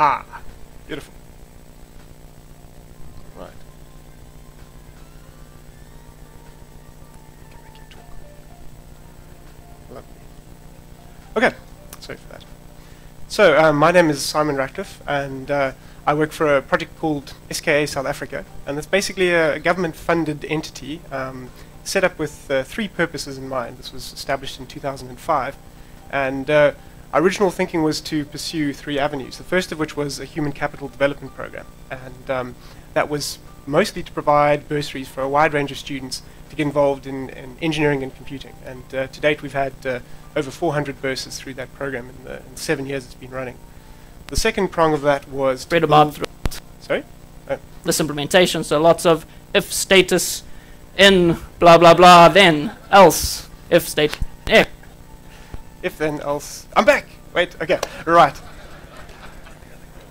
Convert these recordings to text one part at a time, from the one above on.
Aha! Beautiful. Right. Can talk. Lovely. Okay, sorry for that. So, um, my name is Simon Ratcliffe, and uh, I work for a project called SKA South Africa, and it's basically a government-funded entity um, set up with uh, three purposes in mind. This was established in 2005, and uh, our original thinking was to pursue three avenues. The first of which was a human capital development program, and um, that was mostly to provide bursaries for a wide range of students to get involved in, in engineering and computing. And uh, to date, we've had uh, over 400 bursaries through that program in the, in the seven years it's been running. The second prong of that was Spread about throughout sorry. this implementation. So lots of if status in blah blah blah then else if state if If then else. I'm back! Wait, okay, right.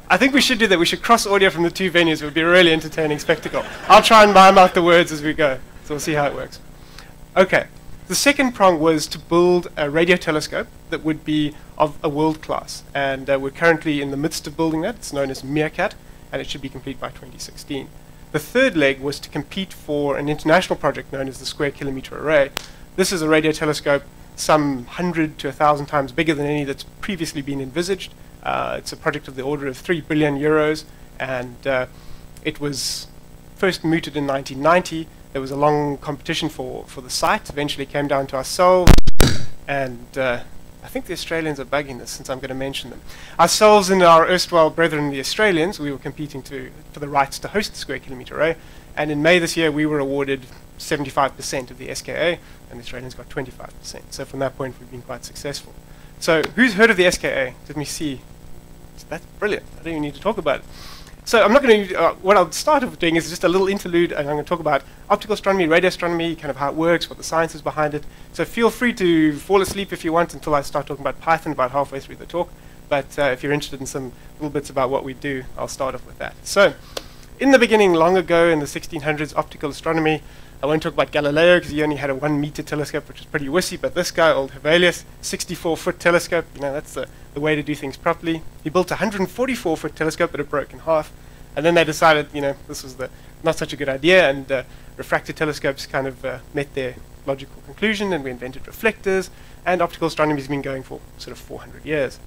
I think we should do that. We should cross audio from the two venues. It would be a really entertaining spectacle. I'll try and mime out the words as we go. So we'll see how it works. Okay. The second prong was to build a radio telescope that would be of a world class. And uh, we're currently in the midst of building that. It's known as MeerKAT, and it should be complete by 2016. The third leg was to compete for an international project known as the Square Kilometer Array. This is a radio telescope some 100 to 1,000 times bigger than any that's previously been envisaged. Uh, it's a project of the order of 3 billion euros, and uh, it was first mooted in 1990. There was a long competition for, for the site. Eventually came down to ourselves, and uh, I think the Australians are bugging this since I'm going to mention them. Ourselves and our erstwhile brethren, the Australians, we were competing to, for the rights to host the Square Kilometre Array, and in May this year we were awarded 75% of the SKA, and the Australians got 25%. So from that point, we've been quite successful. So who's heard of the SKA? Let me see. That's brilliant. I don't even need to talk about it. So I'm not going to. Uh, what I'll start off doing is just a little interlude, and I'm going to talk about optical astronomy, radio astronomy, kind of how it works, what the science is behind it. So feel free to fall asleep if you want until I start talking about Python about halfway through the talk. But uh, if you're interested in some little bits about what we do, I'll start off with that. So, in the beginning, long ago in the 1600s, optical astronomy. I won't talk about Galileo because he only had a one meter telescope, which was pretty wussy. But this guy, old Hevelius, 64 foot telescope, you know, that's the, the way to do things properly. He built a 144 foot telescope, but it broke in half. And then they decided, you know, this was the, not such a good idea, and uh, refracted telescopes kind of uh, met their logical conclusion, and we invented reflectors, and optical astronomy has been going for sort of 400 years.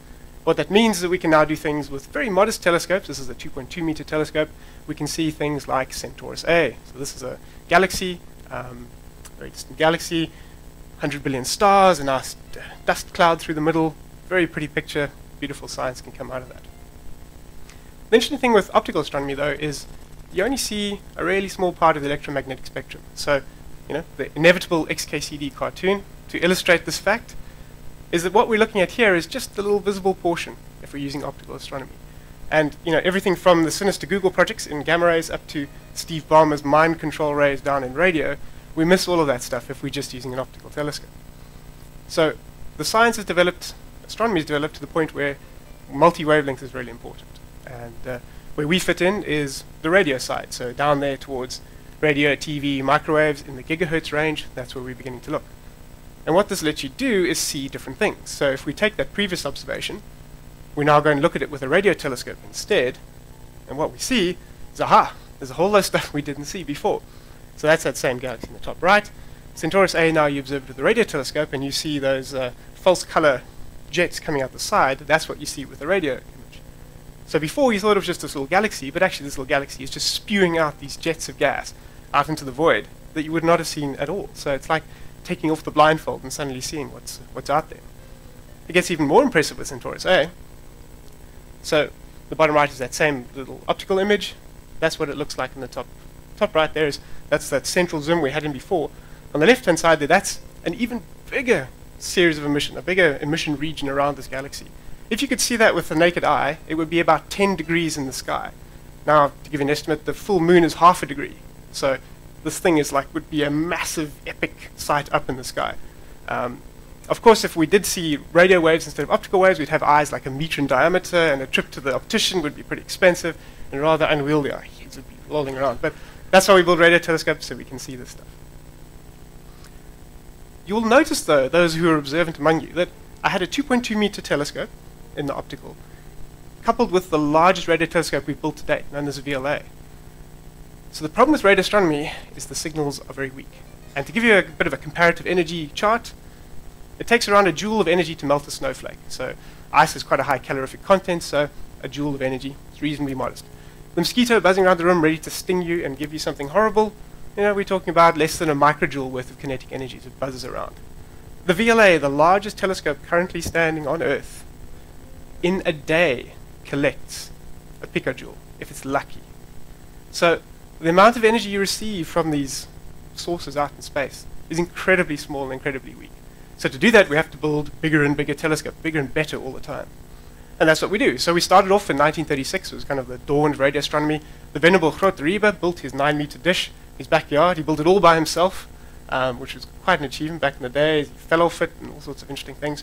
What that means is that we can now do things with very modest telescopes. This is a 2.2 meter telescope. We can see things like Centaurus A. So this is a galaxy, um, very distant galaxy, 100 billion stars, and a nice d- dust cloud through the middle. Very pretty picture. Beautiful science can come out of that. The interesting thing with optical astronomy, though, is you only see a really small part of the electromagnetic spectrum. So, you know, the inevitable XKCD cartoon, to illustrate this fact, is that what we're looking at here is just the little visible portion if we're using optical astronomy. And you know everything from the sinister Google projects in gamma rays up to Steve Ballmer's mind control rays down in radio, we miss all of that stuff if we're just using an optical telescope. So the science has developed, astronomy has developed to the point where multi-wavelength is really important. And uh, where we fit in is the radio side. So down there towards radio, TV, microwaves in the gigahertz range, that's where we're beginning to look. And what this lets you do is see different things. So if we take that previous observation, we're now going to look at it with a radio telescope instead, and what we see is, aha, there's a whole lot of stuff we didn't see before. So that's that same galaxy in the top right. Centaurus A now you observe with the radio telescope, and you see those uh, false color jets coming out the side. That's what you see with the radio image. So before you thought it was just this little galaxy, but actually this little galaxy is just spewing out these jets of gas out into the void that you would not have seen at all. So it's like taking off the blindfold and suddenly seeing what's what's out there. It gets even more impressive with Centaurus A. So the bottom right is that same little optical image. That's what it looks like in the top top right there is that's that central zoom we had in before. On the left hand side there, that's an even bigger series of emission, a bigger emission region around this galaxy. If you could see that with the naked eye, it would be about 10 degrees in the sky. Now, to give you an estimate, the full moon is half a degree. So this thing is like would be a massive, epic sight up in the sky. Um, of course, if we did see radio waves instead of optical waves, we'd have eyes like a meter in diameter, and a trip to the optician would be pretty expensive and rather unwieldy. Our heads would be rolling around. But that's why we build radio telescopes so we can see this stuff. You'll notice, though, those who are observant among you, that I had a 2.2 meter telescope in the optical. coupled with the largest radio telescope we've built to date, known as VLA. So the problem with radio astronomy is the signals are very weak. And to give you a bit of a comparative energy chart, it takes around a joule of energy to melt a snowflake. So ice has quite a high calorific content, so a joule of energy is reasonably modest. The mosquito buzzing around the room ready to sting you and give you something horrible, you know, we're talking about less than a microjoule worth of kinetic energy it buzzes around. The VLA, the largest telescope currently standing on Earth, in a day collects a picojoule, if it's lucky. So the amount of energy you receive from these sources out in space is incredibly small and incredibly weak. So to do that, we have to build bigger and bigger telescopes, bigger and better all the time. And that's what we do. So we started off in 1936. It was kind of the dawn of radio astronomy. The venerable Grote Reber built his nine-meter dish in his backyard. He built it all by himself, um, which was quite an achievement back in the day. He fell off it and all sorts of interesting things.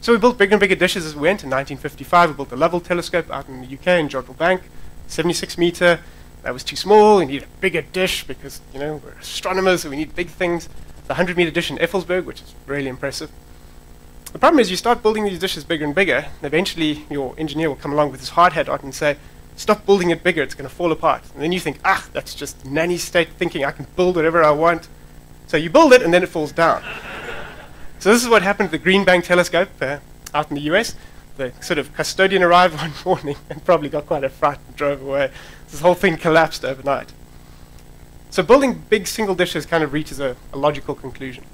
So we built bigger and bigger dishes as we went. In 1955, we built the Lovell telescope out in the UK in Jodrell Bank, 76 meter. That was too small. We need a bigger dish because, you know, we're astronomers, so we need big things. The 100 meter dish in Effelsberg, which is really impressive. The problem is you start building these dishes bigger and bigger, and eventually your engineer will come along with his hard hat on and say, stop building it bigger, it's going to fall apart. And then you think, ah, that's just nanny state thinking, I can build whatever I want. So you build it, and then it falls down. so this is what happened to the Green Bank telescope uh, out in the US. The sort of custodian arrived one morning and probably got quite a fright and drove away. This whole thing collapsed overnight. So building big single dishes kind of reaches a, a logical conclusion.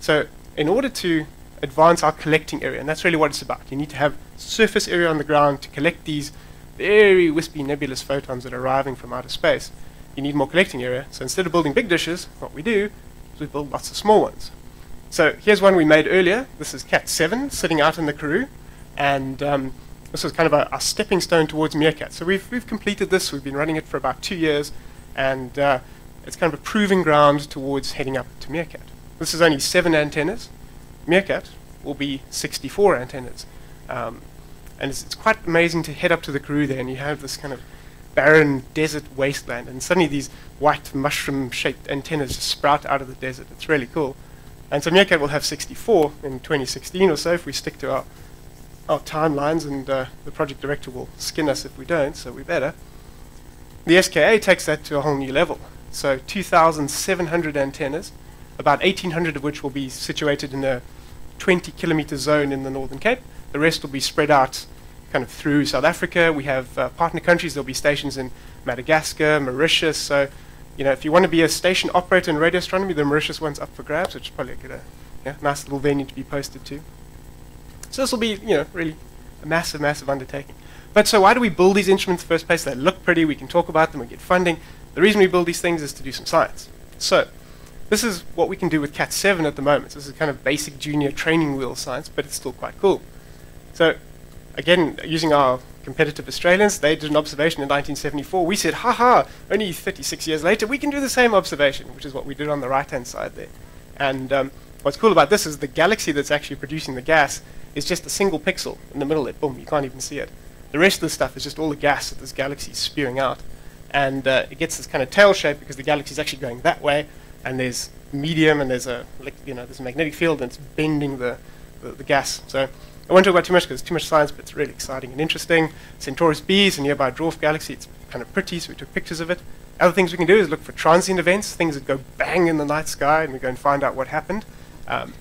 So in order to advance our collecting area, and that's really what it's about. You need to have surface area on the ground to collect these very wispy nebulous photons that are arriving from outer space. You need more collecting area, so instead of building big dishes, what we do is we build lots of small ones. So here's one we made earlier. This is KAT-7 sitting out in the Karoo, and um, this was kind of a, a, stepping stone towards MeerKAT. So we've, we've completed this, we've been running it for about two years, and uh, it's kind of a proving ground towards heading up to MeerKAT. This is only seven antennas, MeerKAT will be 64 antennas. Um, and it's, it's, quite amazing to head up to the Karoo there and you have this kind of barren desert wasteland and suddenly these white mushroom-shaped antennas just sprout out of the desert. It's really cool. And so MeerKAT will have 64 in 2016 or so if we stick to our, our timelines and uh, the project director will skin us if we don't, so we better. The SKA takes that to a whole new level. So 2,700 antennas about 1,800 of which will be situated in a 20 kilometer zone in the Northern Cape. The rest will be spread out kind of through South Africa. We have uh, partner countries. There'll be stations in Madagascar, Mauritius. So, you know, if you want to be a station operator in radio astronomy, the Mauritius one's up for grabs, which is probably a good, uh, yeah, nice little venue to be posted to. So this will be, you know, really a massive, massive undertaking. But so why do we build these instruments in the first place? They look pretty. We can talk about them. We get funding. The reason we build these things is to do some science. So this is what we can do with KAT-7 at the moment. So this is kind of basic junior training wheel science, but it's still quite cool. So again, using our competitive Australians, they did an observation in 1974. We said, "Ha ha! only 36 years later, we can do the same observation, which is what we did on the right-hand side there. And um, what's cool about this is the galaxy that's actually producing the gas is just a single pixel in the middle of it. Boom, you can't even see it. The rest of the stuff is just all the gas that this galaxy is spewing out. And uh, it gets this kind of tail shape because the galaxy is actually going that way, and there's medium and there's a you know there's a magnetic field and it's bending the, the, the gas. So I won't talk about too much because it's too much science, but it's really exciting and interesting. Centaurus B is a nearby dwarf galaxy. It's kind of pretty, so we took pictures of it. Other things we can do is look for transient events, things that go bang in the night sky, and we go and find out what happened. Um,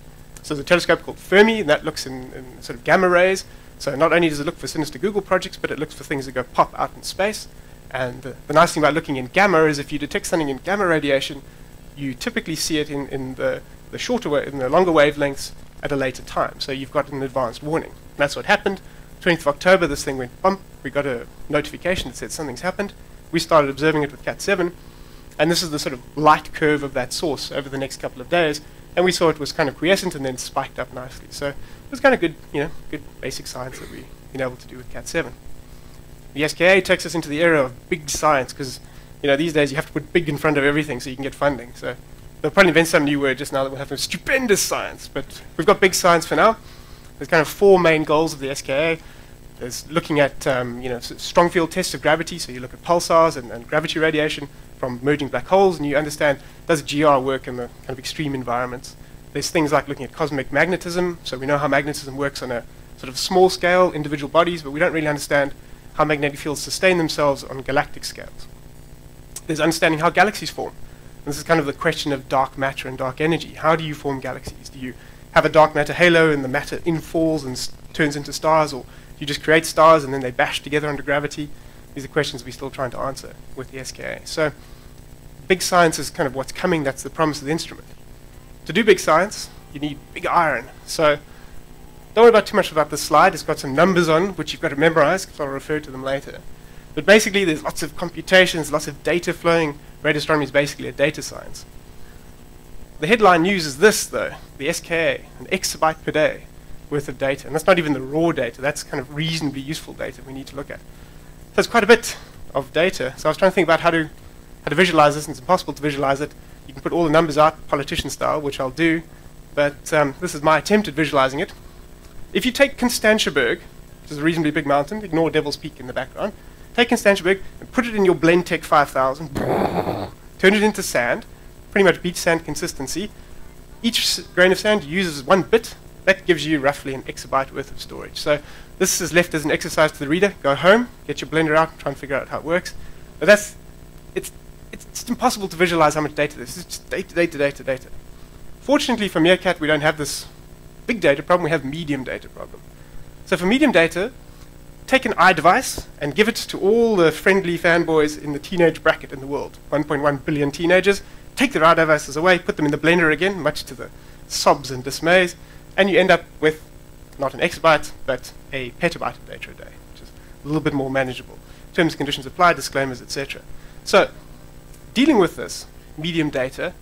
so there's a telescope called Fermi, and that looks in, in, sort of gamma rays. So not only does it look for sinister Google projects, but it looks for things that go pop out in space. And uh, the nice thing about looking in gamma is if you detect something in gamma radiation, you typically see it in, in the, the shorter wa- in the longer wavelengths at a later time. So you've got an advanced warning. And that's what happened. 20th of October, this thing went bump. We got a notification that said something's happened. We started observing it with KAT-7. And this is the sort of light curve of that source over the next couple of days. And we saw it was kind of quiescent and then spiked up nicely. So it was kind of good, you know, good basic science that we've been able to do with KAT-7. The SKA takes us into the era of big science because you know, these days you have to put big in front of everything so you can get funding. So they'll probably invent some new word just now that we'll have stupendous science. But we've got big science for now. There's kind of four main goals of the SKA. There's looking at um, you know strong field tests of gravity, so you look at pulsars and, and, gravity radiation from merging black holes, and you understand does GR work in the kind of extreme environments. There's things like looking at cosmic magnetism, so we know how magnetism works on a sort of small scale, individual bodies, but we don't really understand how magnetic fields sustain themselves on galactic scales. There's understanding how galaxies form. And this is kind of the question of dark matter and dark energy. How do you form galaxies? Do you have a dark matter halo and the matter infalls and turns into stars, or do you just create stars and then they bash together under gravity? These are questions we're still trying to answer with the SKA. So big science is kind of what's coming. That's the promise of the instrument. To do big science, you need big iron. So don't worry about too much about this slide. It's got some numbers on, which you've got to memorize, because I'll refer to them later. But basically, there's lots of computations, lots of data flowing. Radio astronomy is basically a data science. The headline news is this, though, the SKA, an exabyte per day worth of data. And that's not even the raw data. That's kind of reasonably useful data we need to look at. So it's quite a bit of data. So I was trying to think about how to, how to visualize this, and it's impossible to visualize it. You can put all the numbers out, politician style, which I'll do. But um, this is my attempt at visualizing it. If you take Constantiaberg, which is a reasonably big mountain, ignore Devil's Peak in the background, take Constantiaberg and put it in your Blendtec 5000, turn it into sand, pretty much beach sand consistency. Each grain of sand uses one bit. That gives you roughly an exabyte worth of storage. So this is left as an exercise to the reader. Go home, get your blender out, try and figure out how it works. But that's, it's, it's just impossible to visualize how much data this is. It's just data, data, data, data. Fortunately for MeerKAT, we don't have this big data problem, we have medium data problem. So for medium data, take an iDevice and give it to all the friendly fanboys in the teenage bracket in the world, 1.1 billion teenagers. Take their iDevices away, put them in the blender again, much to the sobs and dismays, and you end up with not an exabyte, but a petabyte of data a day, which is a little bit more manageable. Terms and conditions apply, disclaimers, etc. So, dealing with this medium data,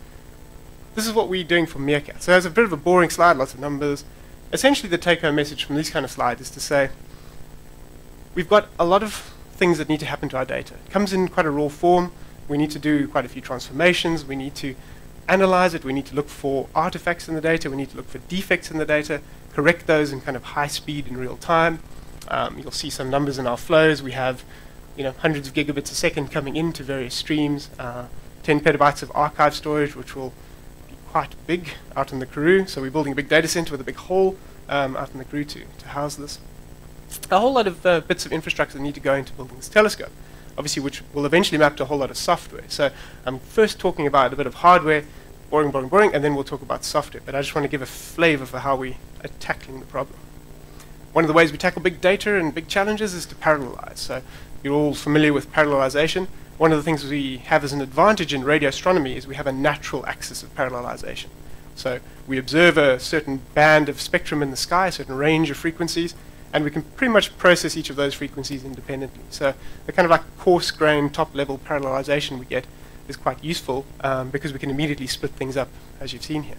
this is what we're doing for MeerKAT. So it's a bit of a boring slide, lots of numbers. Essentially, the take-home message from these kind of slides is to say, we've got a lot of things that need to happen to our data. It comes in quite a raw form. We need to do quite a few transformations. We need to analyze it. We need to look for artifacts in the data. We need to look for defects in the data, correct those in kind of high speed in real time. Um, you'll see some numbers in our flows. We have you know, hundreds of gigabits a second coming into various streams, uh, 10 petabytes of archive storage, which will be quite big out in the Karoo. So we're building a big data center with a big hole um, out in the Karoo to, to house this. A whole lot of uh, bits of infrastructure that need to go into building this telescope, obviously, which will eventually map to a whole lot of software. So I'm first talking about a bit of hardware, boring, boring, boring, and then we'll talk about software. But I just want to give a flavor for how we are tackling the problem. One of the ways we tackle big data and big challenges is to parallelize. So you're all familiar with parallelization one of the things we have as an advantage in radio astronomy is we have a natural axis of parallelization. So we observe a certain band of spectrum in the sky, a certain range of frequencies, and we can pretty much process each of those frequencies independently. So the kind of like coarse-grained top-level parallelization we get is quite useful um, because we can immediately split things up, as you've seen here.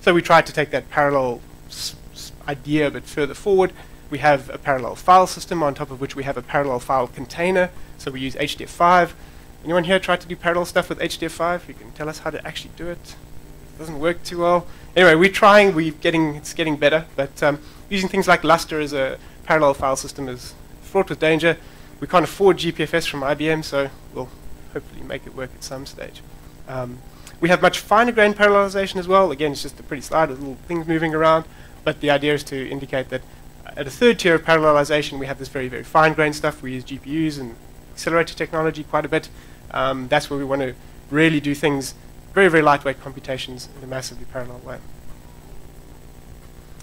So we tried to take that parallel idea a bit further forward. We have a parallel file system on top of which we have a parallel file container. So we use HDF5 Anyone here tried to do parallel stuff with HDF5? You can tell us how to actually do it. It doesn't work too well. Anyway, we're trying. We're getting. It's getting better. But um, using things like Lustre as a parallel file system is fraught with danger. We can't afford GPFS from IBM, so we'll hopefully make it work at some stage. Um, we have much finer grain parallelization as well. Again, it's just a pretty slide with little things moving around. But the idea is to indicate that at a third tier of parallelization, we have this very, very fine grain stuff. We use GPUs and accelerator technology quite a bit. Um, that's where we want to really do things, very, very lightweight computations in a massively parallel way.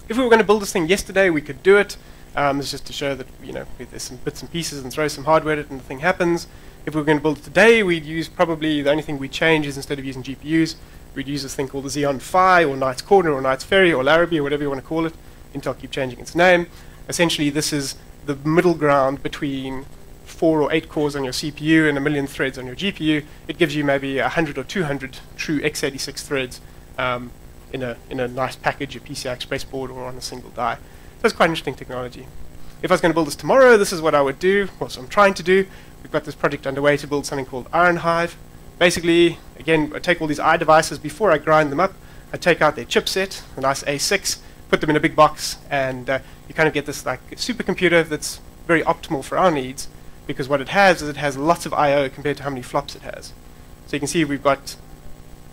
If we were going to build this thing yesterday, we could do it. Um, it's just to show that you know there's some bits and pieces and throw some hardware at it and the thing happens. If we were going to build it today, we'd use probably the only thing we'd change is instead of using GPUs, we'd use this thing called the Xeon Phi or Knight's Corner or Knight's Ferry or Larrabee or whatever you want to call it. Intel keep changing its name. Essentially, this is the middle ground between four or eight cores on your CPU and a million threads on your GPU, it gives you maybe 100 or 200 true x86 threads um, in, a, in a nice package, a PCI Express board or on a single die. So it's quite interesting technology. If I was going to build this tomorrow, this is what I would do, what I'm trying to do. We've got this project underway to build something called IronHive. Basically, again, I take all these i devices before I grind them up. I take out their chipset, a nice A6, put them in a big box, and uh, you kind of get this like supercomputer that's very optimal for our needs because what it has is it has lots of I.O. compared to how many flops it has. So you can see we've got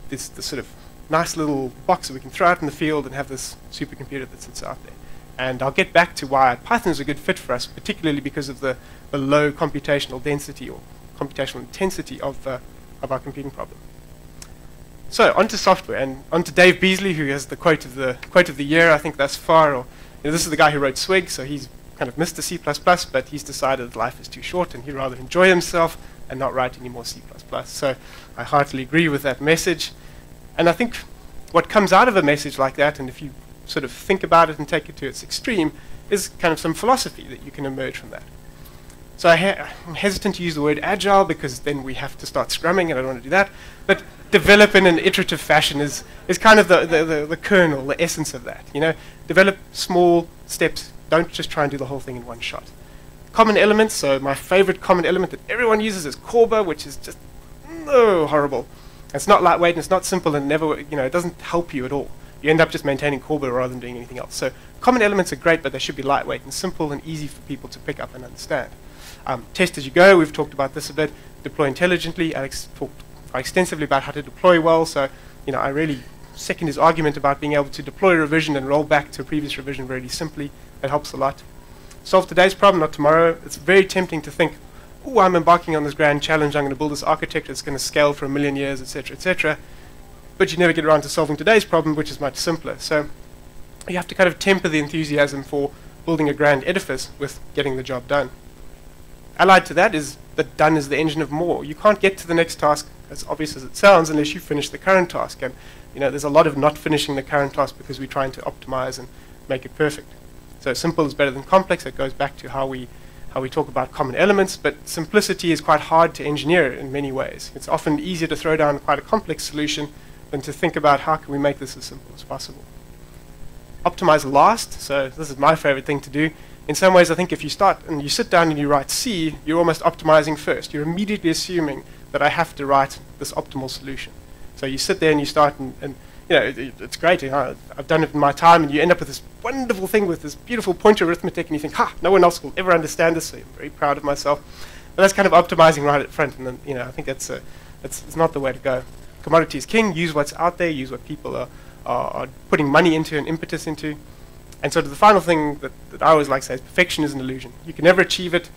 this, this sort of nice little box that we can throw out in the field and have this supercomputer that sits out there. And I'll get back to why Python is a good fit for us, particularly because of the, the low computational density or computational intensity of, uh, of our computing problem. So onto software and onto Dave Beazley, who has the quote of the quote of the year, I think thus far. Or you know, this is the guy who wrote SWIG, so he's kind of Mr. C++, but he's decided that life is too short and he'd rather enjoy himself and not write any more C++. So I heartily agree with that message. And I think what comes out of a message like that, and if you sort of think about it and take it to its extreme, is kind of some philosophy that you can emerge from that. So I am hesitant to use the word agile because then we have to start scrumming, and I don't want to do that. But develop in an iterative fashion is, is kind of the, the, the, the kernel, the essence of that. You know, develop small steps. Don't just try and do the whole thing in one shot. Common elements. So my favorite common element that everyone uses is CORBA, which is just oh, horrible. It's not lightweight and it's not simple and never, you know, it doesn't help you at all. You end up just maintaining CORBA rather than doing anything else. So common elements are great, but they should be lightweight and simple and easy for people to pick up and understand. Um, test as you go. We've talked about this a bit. Deploy intelligently. Alex talked extensively about how to deploy well. So, you know, I really second his argument about being able to deploy a revision and roll back to a previous revision really simply. That helps a lot. Solve today's problem, not tomorrow. It's very tempting to think, oh, I'm embarking on this grand challenge. I'm going to build this architecture that's going to scale for a million years, etc., etc. But you never get around to solving today's problem, which is much simpler. So you have to kind of temper the enthusiasm for building a grand edifice with getting the job done. Allied to that is that done is the engine of more. You can't get to the next task, as obvious as it sounds, unless you finish the current task. And you know, there's a lot of not finishing the current task because we're trying to optimize and make it perfect. So simple is better than complex. It goes back to how we how we talk about common elements, but simplicity is quite hard to engineer in many ways. It's often easier to throw down quite a complex solution than to think about how can we make this as simple as possible. Optimize last. So this is my favorite thing to do in some ways, I think if you start and you sit down and you write C, you're almost optimizing first. You're immediately assuming that I have to write this optimal solution. So you sit there and you start, and, and you know, it, it's great. You know, I've done it in my time, and you end up with this wonderful thing with this beautiful pointer arithmetic, and you think, ha, no one else will ever understand this. So I'm very proud of myself. But that's kind of optimizing right at front, and then, you know, I think that's, a, that's, that's not the way to go. Commodity is king. Use what's out there. Use what people are, are, are putting money into and impetus into. And so the final thing that, that I always like to say is perfection is an illusion. You can never achieve it.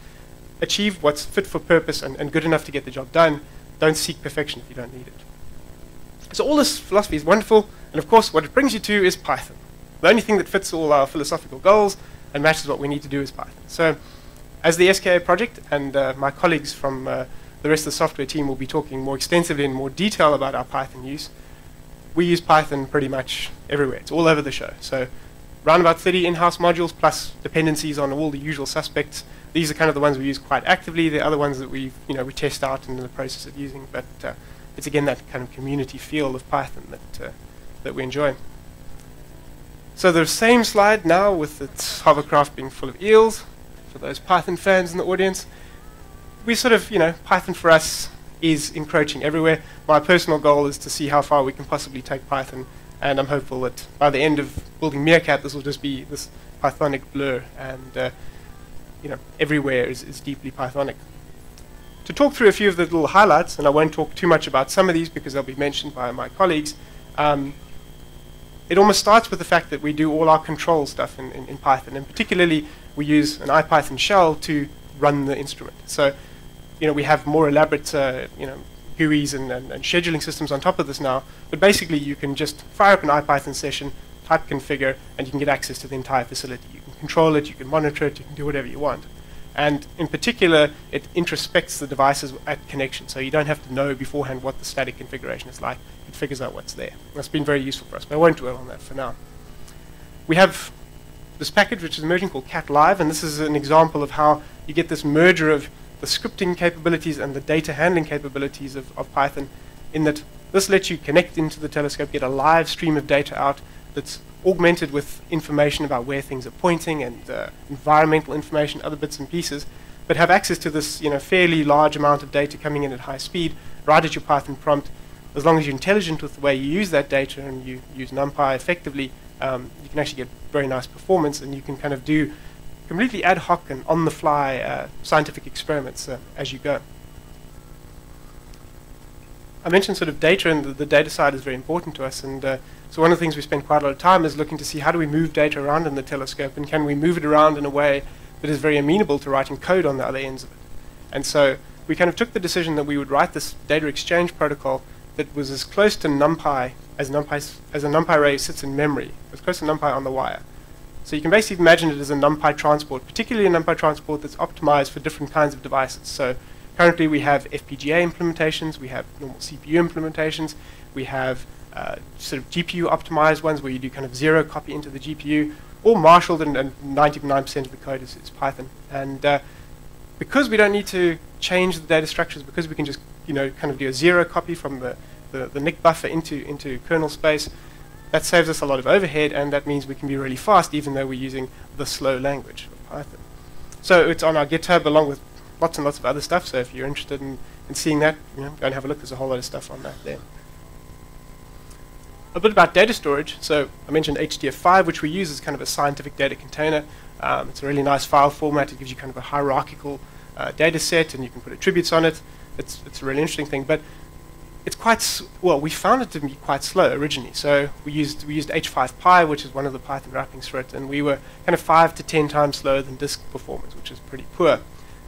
Achieve what's fit for purpose and, and good enough to get the job done. Don't seek perfection if you don't need it. So all this philosophy is wonderful, and of course what it brings you to is Python. The only thing that fits all our philosophical goals and matches what we need to do is Python. So as the SKA project, and uh, my colleagues from uh, the rest of the software team will be talking more extensively in more detail about our Python use, we use Python pretty much everywhere. It's all over the show. So around about 30 in-house modules plus dependencies on all the usual suspects. These are kind of the ones we use quite actively. The other ones that we you know we test out and in the process of using. But uh, it's again that kind of community feel of Python that uh, that we enjoy. So the same slide now with its hovercraft being full of eels. For those Python fans in the audience, we sort of you know Python for us is encroaching everywhere. My personal goal is to see how far we can possibly take Python and I'm hopeful that by the end of building MeerKAT, this will just be this Pythonic blur, and uh, you know everywhere is, is deeply Pythonic. To talk through a few of the little highlights, and I won't talk too much about some of these because they'll be mentioned by my colleagues. Um, it almost starts with the fact that we do all our control stuff in, in, in Python, and particularly we use an IPython shell to run the instrument. So, you know, we have more elaborate, uh, you know, GUIs and, and, and, scheduling systems on top of this now. But basically, you can just fire up an IPython session, type configure, and you can get access to the entire facility. You can control it, you can monitor it, you can do whatever you want. And in particular, it introspects the devices at connection, so you don't have to know beforehand what the static configuration is like. It figures out what's there. That's been very useful for us, but I won't dwell on that for now. We have this package which is emerging called Cat Live, and this is an example of how you get this merger of the scripting capabilities and the data handling capabilities of, of Python in that this lets you connect into the telescope, get a live stream of data out that's augmented with information about where things are pointing and uh, environmental information, other bits and pieces, but have access to this you know, fairly large amount of data coming in at high speed right at your Python prompt. As long as you're intelligent with the way you use that data and you use NumPy effectively, um, you can actually get very nice performance and you can kind of do completely ad hoc and on the fly uh, scientific experiments uh, as you go. I mentioned sort of data, and the, the, data side is very important to us. And uh, so one of the things we spend quite a lot of time is looking to see how do we move data around in the telescope, and can we move it around in a way that is very amenable to writing code on the other ends of it. And so we kind of took the decision that we would write this data exchange protocol that was as close to NumPy as, NumPy as a NumPy array sits in memory, as close to NumPy on the wire. So you can basically imagine it as a NumPy transport, particularly a NumPy transport that's optimized for different kinds of devices. So currently we have FPGA implementations, we have normal CPU implementations, we have uh, sort of GPU optimized ones where you do kind of zero copy into the GPU, all marshaled and 99% of the code is, is Python. And uh, because we don't need to change the data structures, because we can just you know kind of do a zero copy from the, the, the NIC buffer into, into kernel space, that saves us a lot of overhead, and that means we can be really fast, even though we're using the slow language of Python. So it's on our GitHub along with lots and lots of other stuff. So if you're interested in, in seeing that, you know, go and have a look. There's a whole lot of stuff on that there. A bit about data storage. So I mentioned HDF5, which we use as kind of a scientific data container. Um, it's a really nice file format. It gives you kind of a hierarchical uh, data set, and you can put attributes on it. It's, it's a really interesting thing. But it's quite well. We found it to be quite slow originally. So we used we used H5Py, which is one of the Python wrappings for it, and we were kind of five to ten times slower than disk performance, which is pretty poor.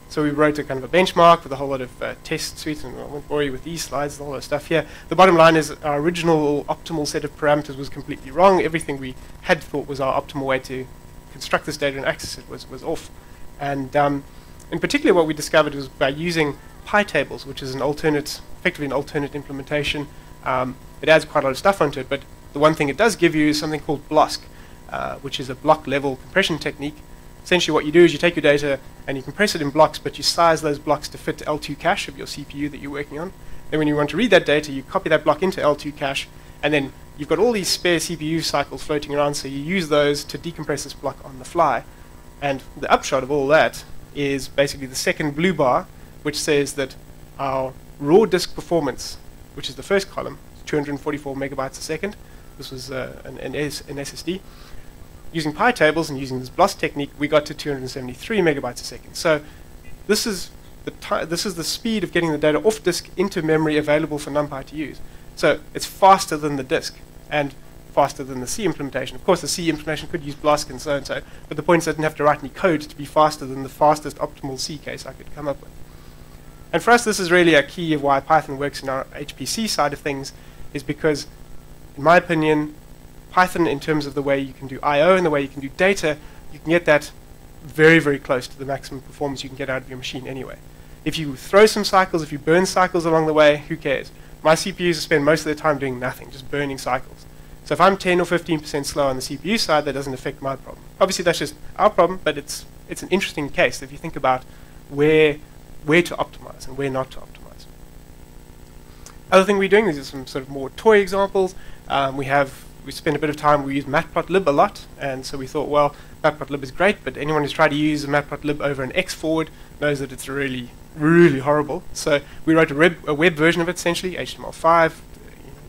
So we wrote a kind of a benchmark with a whole lot of uh, test suites, and I won't bore you with these slides and all that stuff here. The bottom line is our original optimal set of parameters was completely wrong. Everything we had thought was our optimal way to construct this data and access it was, was off. And um, in particular, what we discovered was by using PyTables, which is an alternate, effectively an alternate implementation. Um, it adds quite a lot of stuff onto it, but the one thing it does give you is something called BLOSC, uh, which is a block level compression technique. Essentially, what you do is you take your data and you compress it in blocks, but you size those blocks to fit to L2 cache of your CPU that you're working on. Then, when you want to read that data, you copy that block into L2 cache, and then you've got all these spare CPU cycles floating around, so you use those to decompress this block on the fly. And the upshot of all that is basically the second blue bar which says that our raw disk performance, which is the first column, 244 megabytes a second. This was uh, an, an, an, SSD. Using PyTables and using this BLOSC technique, we got to 273 megabytes a second. So this is the this is the speed of getting the data off disk into memory available for NumPy to use. So it's faster than the disk and faster than the C implementation. Of course, the C implementation could use BLOSC and so and so, but the point is I didn't have to write any code to be faster than the fastest optimal C case I could come up with. And for us, this is really a key of why Python works in our HPC side of things, is because, in my opinion, Python, in terms of the way you can do I/O and the way you can do data, you can get that very, very close to the maximum performance you can get out of your machine anyway. If you throw some cycles, if you burn cycles along the way, who cares? My CPUs spend most of their time doing nothing, just burning cycles. So if I'm 10 or 15% slow on the CPU side, that doesn't affect my problem. Obviously, that's just our problem, but it's it's an interesting case if you think about where where to optimize and where not to optimize. Other thing we're doing, these are some sort of more toy examples. Um, we have, we spend a bit of time, we use matplotlib a lot, and so we thought, well, matplotlib is great, but anyone who's tried to use matplotlib over an X-Forward knows that it's really, really horrible. So we wrote a web, a web version of it, essentially, HTML5,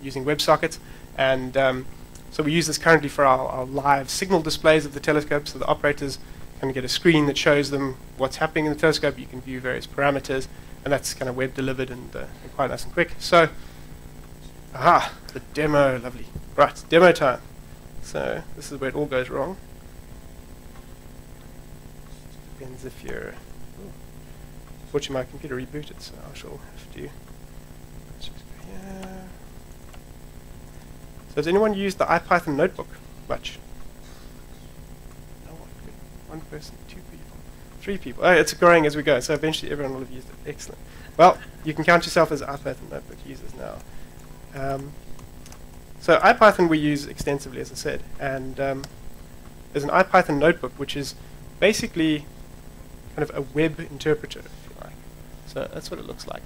using WebSockets, and um, so we use this currently for our, our live signal displays of the telescope, so the operators kind of get a screen that shows them what's happening in the telescope. You can view various parameters, and that's kind of web delivered and, uh, and quite nice and quick. So, aha, the demo, lovely. Right, demo time. So this is where it all goes wrong. Depends if you're. Oh, fortunately, my computer rebooted, so I shall have to. So has anyone used the IPython notebook much? One person, two people, three people. Oh, it's growing as we go, so eventually everyone will have used it. Excellent. Well, you can count yourself as IPython notebook users now. Um, so IPython we use extensively, as I said, and um, there's an IPython notebook which is basically kind of a web interpreter, if you like. So that's what it looks like.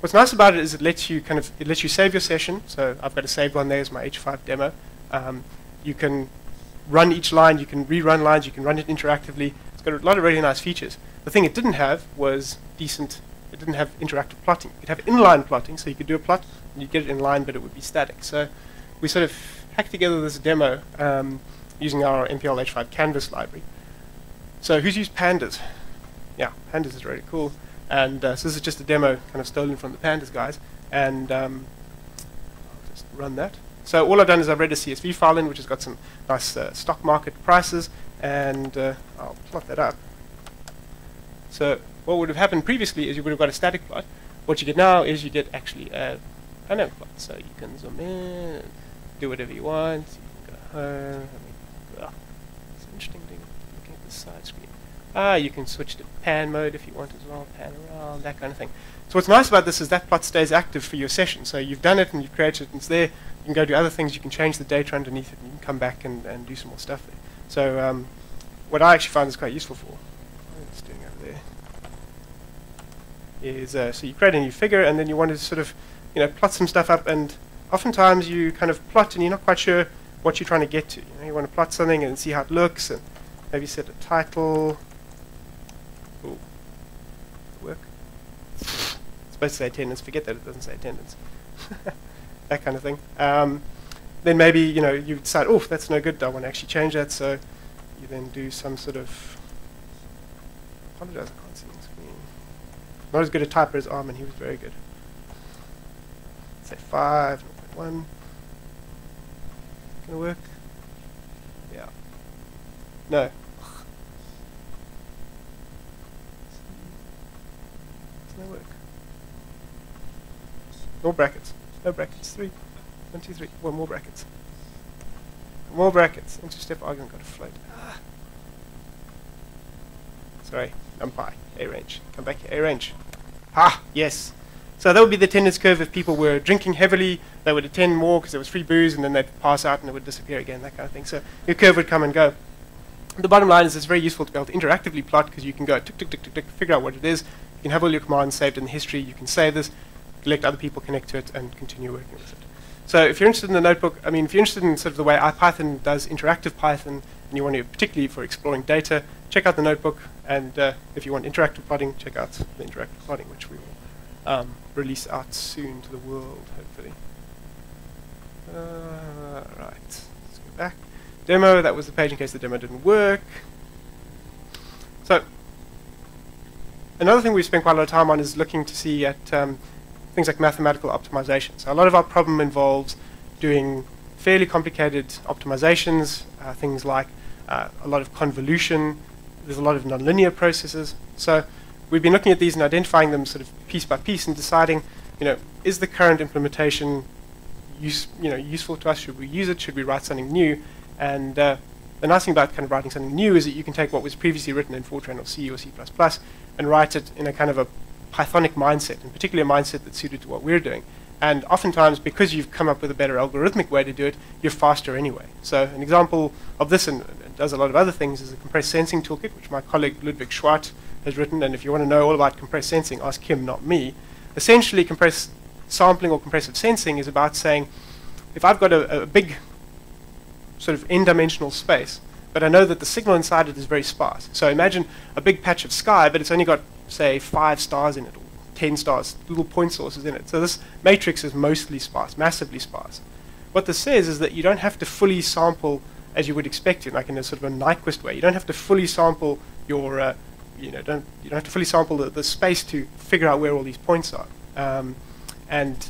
What's nice about it is it lets you kind of it lets you save your session. So I've got a saved one there as my H5 demo. Um, you can run each line, you can rerun lines, you can run it interactively. It's got a lot of really nice features. The thing it didn't have was decent, it didn't have interactive plotting. It could have inline plotting, so you could do a plot and you'd get it in line, but it would be static. So we sort of hacked together this demo um, using our MPL H5 canvas library. So who's used pandas? Yeah, pandas is really cool. And uh, so this is just a demo kind of stolen from the pandas guys. and um, I'll just run that. So all I've done is I've read a CSV file in, which has got some nice uh, stock market prices, and uh, I'll plot that up. So what would have happened previously is you would have got a static plot. What you get now is you get actually a dynamic plot. So you can zoom in, do whatever you want. You can go home. I mean, it's interesting thing looking at the side screen. Ah, you can switch to pan mode if you want as well, pan around, that kind of thing. So what's nice about this is that plot stays active for your session. So you've done it and you've created it and it's there. You can go do other things. You can change the data underneath it and you can come back and, and do some more stuff there. So um, what I actually find is quite useful for, it's doing over there, is uh, so you create a new figure and then you want to sort of you know plot some stuff up and oftentimes you kind of plot and you're not quite sure what you're trying to get to. You, know, you want to plot something and see how it looks and maybe set a title. Ooh. Work. It's supposed to say attendance. Forget that it doesn't say attendance. that kind of thing. Um, then maybe you know you decide, oh, that's no good. I want to actually change that. So you then do some sort of. Apologize, I can't see the screen. Not as good a typer as Armin. He was very good. Say five, one. Gonna work? Yeah. No. Does no work? No brackets. No brackets. Three. One, two, three. One more brackets. More brackets. Interstep argument got to float. Ah. Sorry. NumPy. arange. Come back here. arange. Ah, yes. So that would be the attendance curve if people were drinking heavily, they would attend more because there was free booze, and then they'd pass out and it would disappear again, that kind of thing. So your curve would come and go. The bottom line is it's very useful to be able to interactively plot because you can go tick, tick, tick, tick, tick, figure out what it is. You can have all your commands saved in the history. You can save this, let other people connect to it, and continue working with it. So if you're interested in the notebook, I mean, if you're interested in sort of the way IPython does interactive Python, and you want to, particularly for exploring data, check out the notebook. And uh, if you want interactive plotting, check out the interactive plotting, which we will um, release out soon to the world, hopefully. Uh, right, let's go back. Demo, that was the page in case the demo didn't work. So, another thing we've spent quite a lot of time on is looking to see at um, things like mathematical optimization. So a lot of our problem involves doing fairly complicated optimizations, uh, things like uh, a lot of convolution, there's a lot of nonlinear processes. So we've been looking at these and identifying them sort of piece by piece and deciding, you know, is the current implementation use, you know, useful to us? Should we use it? Should we write something new? And uh, the nice thing about kind of writing something new is that you can take what was previously written in Fortran or C or C++ and write it in a kind of a Pythonic mindset, and particularly a mindset that's suited to what we're doing. And oftentimes, because you've come up with a better algorithmic way to do it, you're faster anyway. So an example of this, and it does a lot of other things, is the compressed sensing toolkit, which my colleague Ludwig Schwardt has written. And if you want to know all about compressed sensing, ask him, not me. Essentially, compressed sampling or compressive sensing is about saying, if I've got a, a big sort of n-dimensional space, but I know that the signal inside it is very sparse. So imagine a big patch of sky, but it's only got, say, five stars in it, or 10 stars, little point sources in it. So this matrix is mostly sparse, massively sparse. What this says is that you don't have to fully sample as you would expect to, like in a sort of a Nyquist way. You don't have to fully sample your, uh, you know, don't, you don't have to fully sample the, the space to figure out where all these points are. Um, and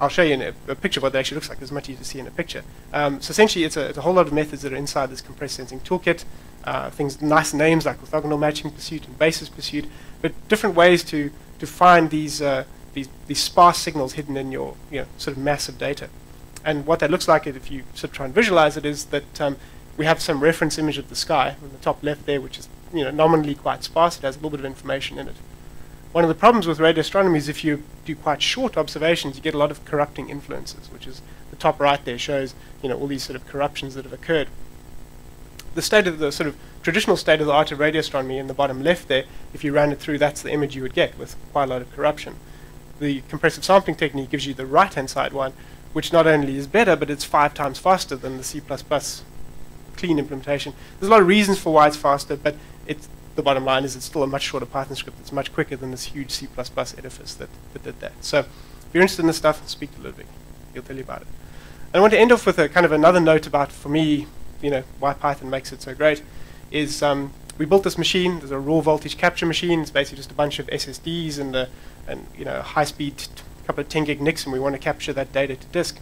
I'll show you a, a, picture of what that actually looks like. It's much easier to see in a picture. Um, so essentially, it's a, it's a, whole lot of methods that are inside this compressed sensing toolkit. Uh, things, nice names like orthogonal matching pursuit and basis pursuit, but different ways to to find these uh, these these sparse signals hidden in your you know, sort of massive data. And what that looks like, if you sort of try and visualize it, is that um, we have some reference image of the sky on the top left there, which is you know nominally quite sparse. It has a little bit of information in it. One of the problems with radio astronomy is if you do quite short observations, you get a lot of corrupting influences, which is the top right there shows you know all these sort of corruptions that have occurred. The state of the sort of traditional state of the art of radio astronomy in the bottom left there, if you ran it through, that's the image you would get with quite a lot of corruption. The compressive sampling technique gives you the right-hand side one, which not only is better, but it's five times faster than the C++ clean implementation. There's a lot of reasons for why it's faster, but it's the bottom line is it's still a much shorter Python script that's much quicker than this huge C++ edifice that, that did that. So if you're interested in this stuff, speak to Ludwig. He'll tell you about it. And I want to end off with a kind of another note about, for me, you know, why Python makes it so great, is um, we built this machine. There's a raw voltage capture machine. It's basically just a bunch of SSDs and, a, and you know, high-speed couple of 10 gig NICs, and we want to capture that data to disk.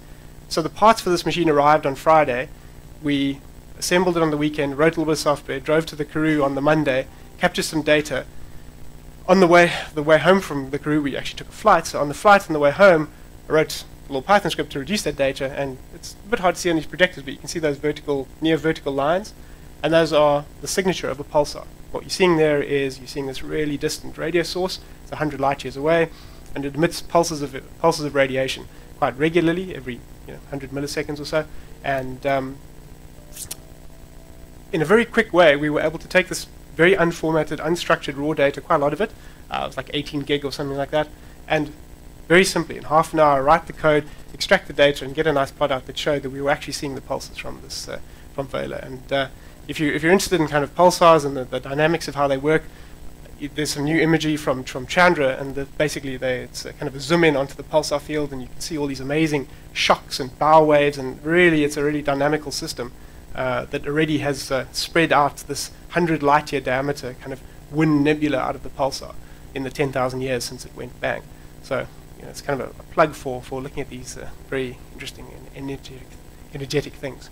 So the parts for this machine arrived on Friday. We assembled it on the weekend, wrote a little bit of software, drove to the Karoo on the Monday, captured some data. On the way, the way home from the Karoo, we actually took a flight. So on the flight on the way home, I wrote a little Python script to reduce that data, and it's a bit hard to see on these projectors, but you can see those vertical, near vertical lines, and those are the signature of a pulsar. What you're seeing there is you're seeing this really distant radio source. It's 100 light years away, and it emits pulses of pulses of radiation quite regularly, every you know, 100 milliseconds or so. And um, in a very quick way, we were able to take this very unformatted, unstructured raw data, quite a lot of it, uh, it was like 18 gig or something like that, and very simply, in half an hour, write the code, extract the data, and get a nice plot out that showed that we were actually seeing the pulses from this uh, from Vela. And uh, if you if you're interested in kind of pulsars and the, the dynamics of how they work, there's some new imagery from from Chandra, and the, basically they, it's kind of a zoom in onto the pulsar field, and you can see all these amazing shocks and bow waves, and really it's a really dynamical system that already has uh, spread out this 100 light year diameter kind of wind nebula out of the pulsar in the 10,000 years since it went bang. So you know, it's kind of a, a, plug for, for looking at these uh, very interesting and energetic, energetic things.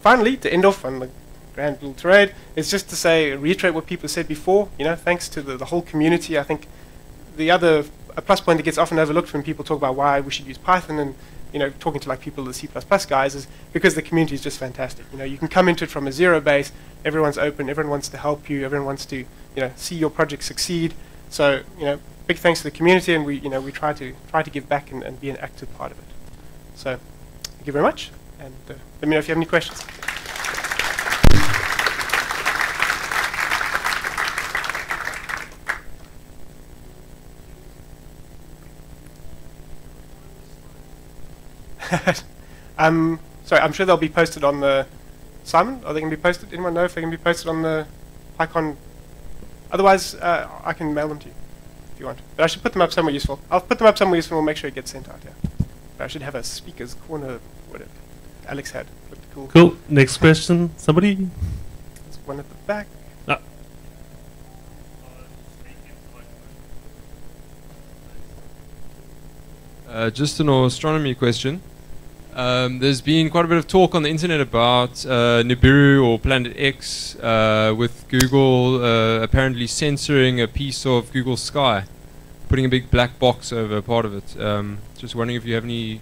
Finally, to end off on the grand little trade, is just to say, reiterate what people said before. You know, thanks to the, the whole community. I think the other a plus point that gets often overlooked when people talk about why we should use Python and you know talking to like people the C++ guys is because the community is just fantastic. You know, you can come into it from a zero base. Everyone's open. Everyone wants to help you. Everyone wants to you know see your project succeed. So you know, big thanks to the community, and we, you know, we try to try to give back and, and be an active part of it. So, thank you very much, and uh, let me know if you have any questions. um, sorry, I'm sure they'll be posted on the Simon. Are they going to be posted? Anyone know if they can be posted on the PyCon Otherwise, uh, I can mail them to you if you want. But I should put them up somewhere useful. I'll put them up somewhere useful and we'll make sure it gets sent out, yeah. But I should have a speaker's corner, what it, Alex had. Looked cool. Cool. Next question. Somebody? There's one at the back. Ah. Uh, just an astronomy question. Um, there's been quite a bit of talk on the internet about uh, Nibiru or Planet X uh, with Google uh, apparently censoring a piece of Google Sky, putting a big black box over a part of it. Um, just wondering if you have any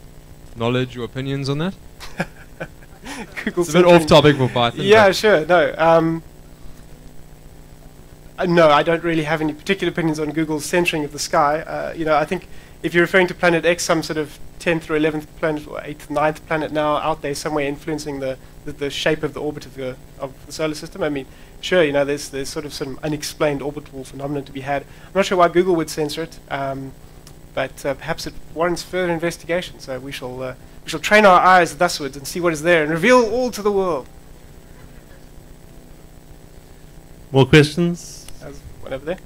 knowledge or opinions on that? Google it's a bit off topic for Python. Yeah, sure. No. Um, uh, no, I don't really have any particular opinions on Google's censoring of the sky. Uh, you know, I think if you're referring to Planet X, some sort of 10th or 11th planet or 8th, 9th planet now out there somewhere influencing the, the, the, shape of the orbit of the, of the solar system. I mean, sure, you know, there's, there's sort of some unexplained orbital phenomenon to be had. I'm not sure why Google would censor it, um, but uh, perhaps it warrants further investigation. So we shall, uh, we shall train our eyes thuswards and see what is there and reveal all to the world. More questions? There's one over there.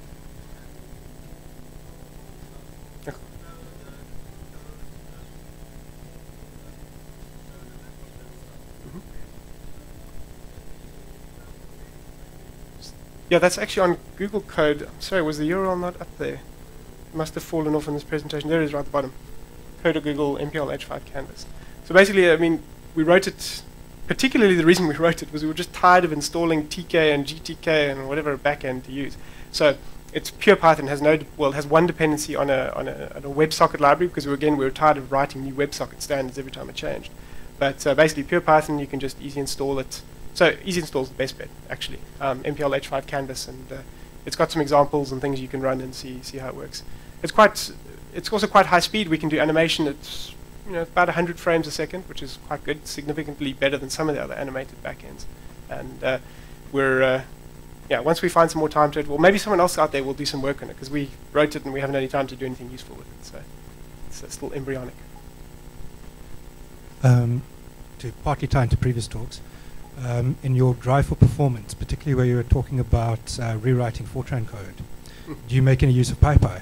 Yeah, that's actually on Google Code. I'm sorry, was the URL not up there? It must have fallen off in this presentation. There it is right at the bottom. Code of Google MPL H5 Canvas. So basically, I mean, we wrote it, particularly the reason we wrote it was we were just tired of installing TK and GTK and whatever backend to use. So it's pure Python, has no, well, has one dependency on a, on a, on a WebSocket library because, we, again, we were tired of writing new WebSocket standards every time it changed. But uh, basically, pure Python, you can just easily install it so easy install is the best bet, actually. Um, MPL H5 Canvas, and uh, it's got some examples and things you can run and see see how it works. It's quite, it's also quite high speed. We can do animation at you know about 100 frames a second, which is quite good, significantly better than some of the other animated backends. And uh, we're uh, yeah, once we find some more time to it, well, maybe someone else out there will do some work on it because we wrote it and we haven't had any time to do anything useful with it. So it's still embryonic. Um, to partly tie into previous talks, um, in your drive for performance, particularly where you were talking about uh, rewriting Fortran code, do you make any use of PyPy?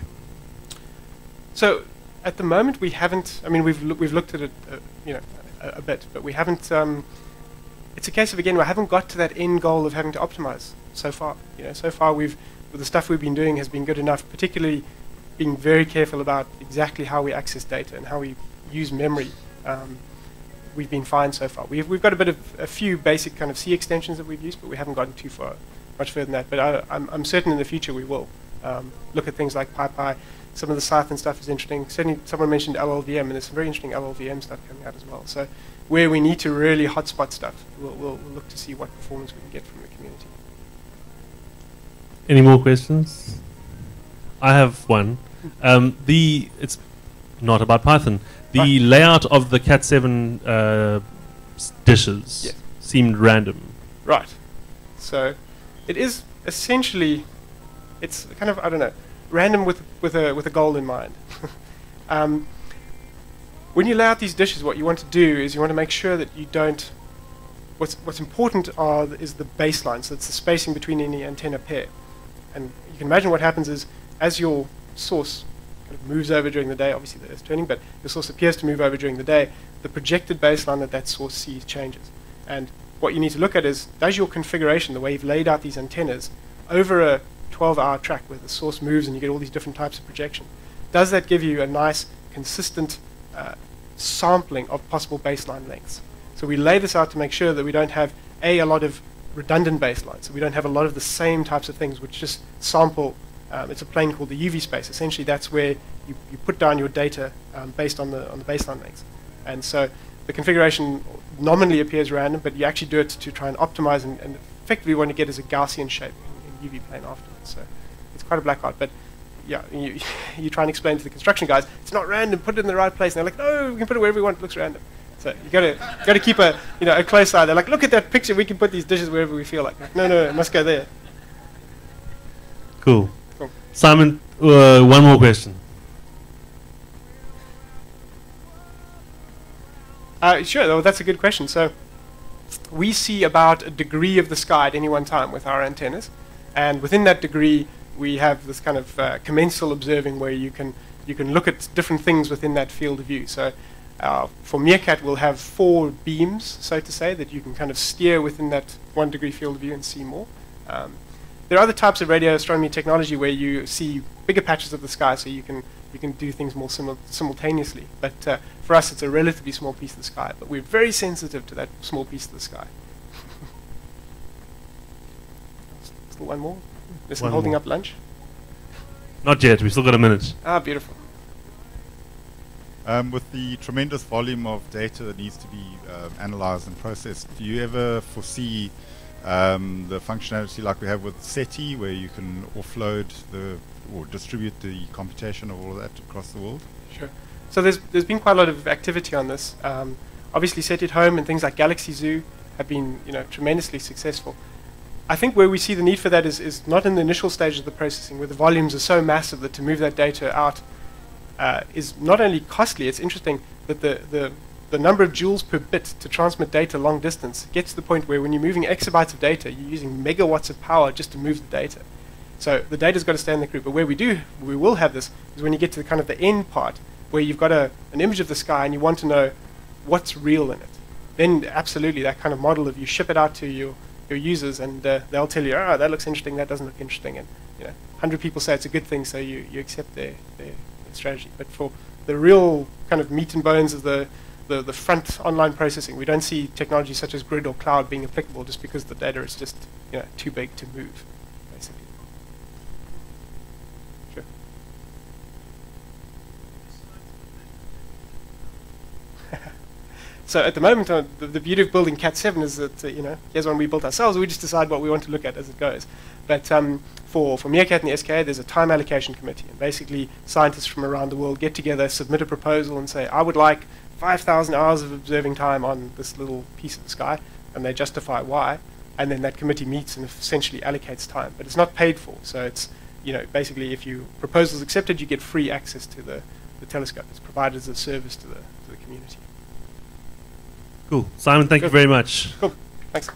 So at the moment we haven't. I mean, we've we've looked at it, uh, you know, a, a, bit, but we haven't. Um, it's a case of again, we haven't got to that end goal of having to optimize so far. You know, so far we've the stuff we've been doing has been good enough, particularly being very careful about exactly how we access data and how we use memory. Um, we've been fine so far. We've, we've got a bit of a few basic kind of C extensions that we've used, but we haven't gotten too far, much further than that. But I, I'm, I'm certain in the future we will um, look at things like PyPy. Some of the Cython stuff is interesting. Certainly, someone mentioned LLVM, and there's some very interesting LLVM stuff coming out as well. So, where we need to really hotspot stuff, we'll, we'll, we'll look to see what performance we can get from the community. Any more questions? I have one. Um, the it's not about Python. The Right. layout of the KAT-7 uh, s- dishes Yes. seemed random. Right. So it is essentially, it's kind of I don't know, random with with a with a goal in mind. um, when you lay out these dishes, what you want to do is you want to make sure that you don't. What's what's important are th- is the baseline, so it's the spacing between any antenna pair, and you can imagine what happens is as your source of moves over during the day, obviously the Earth's turning, but the source appears to move over during the day, the projected baseline that that source sees changes. And what you need to look at is, does your configuration, the way you've laid out these antennas, over a 12-hour track where the source moves and you get all these different types of projection, does that give you a nice, consistent uh, sampling of possible baseline lengths? So we lay this out to make sure that we don't have, A, a lot of redundant baselines, so we don't have a lot of the same types of things which just sample um, it's a plane called the UV space. Essentially, that's where you, you put down your data um, based on the on the baseline lengths. And so the configuration nominally appears random, but you actually do it to try and optimize and, and effectively what you get is a Gaussian shape in, in UV plane afterwards. So it's quite a black art, but yeah, you, you try and explain to the construction guys, it's not random, put it in the right place. And they're like, no, we can put it wherever we want, it looks random. So you gotta gotta keep a you know a close eye. They're like, look at that picture, we can put these dishes wherever we feel like. No, no, it must go there. Cool. Simon, uh, one more question. Uh, sure, though, that's a good question. So, we see about a degree of the sky at any one time with our antennas, and within that degree, we have this kind of uh, commensal observing where you can you can look at different things within that field of view. So, uh, for MeerKAT, we'll have four beams, so to say, that you can kind of steer within that one degree field of view and see more. Um, there are other types of radio astronomy technology where you see bigger patches of the sky, so you can you can do things more simul- simultaneously. But uh, for us, it's a relatively small piece of the sky. But we're very sensitive to that small piece of the sky. Still one more. Listen, One holding more. up lunch. Not yet. We've still got a minute. Ah, beautiful. Um, with the tremendous volume of data that needs to be um, analyzed and processed, do you ever foresee um, the functionality like we have with SETI, where you can offload the or distribute the computation of all of that across the world? Sure. So there's there's been quite a lot of activity on this. Um, obviously, Set It Home and things like Galaxy Zoo have been you know tremendously successful. I think where we see the need for that is, is not in the initial stage of the processing, where the volumes are so massive that to move that data out uh, is not only costly. It's interesting that the, the the number of joules per bit to transmit data long distance gets to the point where when you're moving exabytes of data, you're using megawatts of power just to move the data. So the data's got to stay in the group. But where we do, we will have this, is when you get to the kind of the end part, where you've got a, an image of the sky and you want to know what's real in it. Then absolutely, that kind of model of you ship it out to your, your users and uh, they'll tell you, oh, that looks interesting, that doesn't look interesting. And, you know, 100 people say it's a good thing, so you, you accept their, their, their strategy. But for the real kind of meat and bones of the, the, the front online processing, we don't see technology such as grid or cloud being applicable just because the data is just you know, too big to move, basically. Sure. So at the moment, uh, the, the beauty of building KAT-7 is that, uh, you know, here's one we built ourselves. We just decide what we want to look at as it goes. But um, for, for MeerKAT and the SKA, there's a time allocation committee. And basically, scientists from around the world get together, submit a proposal, and say, I would like 5,000 hours of observing time on this little piece of the sky. And they justify why. And then that committee meets and essentially allocates time. But it's not paid for. So it's, you know, basically, if your proposal is accepted, you get free access to the, the telescope. It's provided as a service to the, to the community. Cool. Simon, thank you very much. Cool. Thanks.